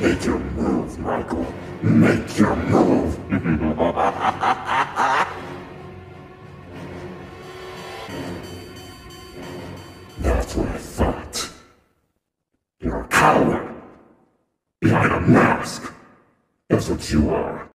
Make your move, Michael. Make your move. That's what I thought. You're a coward. Behind a mask. That's what you are.